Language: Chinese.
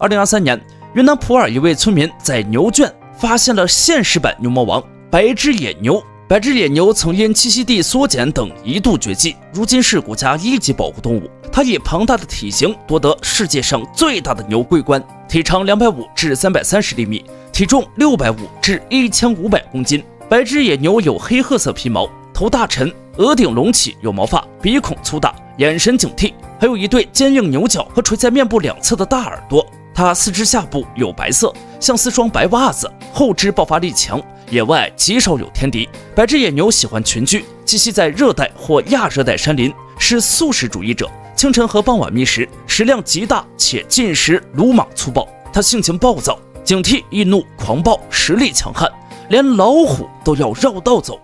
二零二三年，云南普洱一位村民在牛圈发现了现实版牛魔王——白肢野牛。白肢野牛曾因栖息地缩减等一度绝迹，如今是国家一级保护动物。它以庞大的体型夺得世界上最大的牛桂冠，体长两百五至三百三十厘米，体重六百五至一千五百公斤。白肢野牛有黑褐色皮毛，头大沉，额顶隆起有毛发，鼻孔粗大，眼神警惕，还有一对坚硬牛角和垂在面部两侧的大耳朵。它四肢下部有白色，像四双白袜子，后肢爆发力强。野外极少有天敌。白肢野牛喜欢群居，栖息在热带或亚热带山林，是素食主义者。清晨和傍晚觅食，食量极大且进食鲁莽粗暴。它性情暴躁、警惕、易怒、狂暴，实力强悍，连老虎都要绕道走。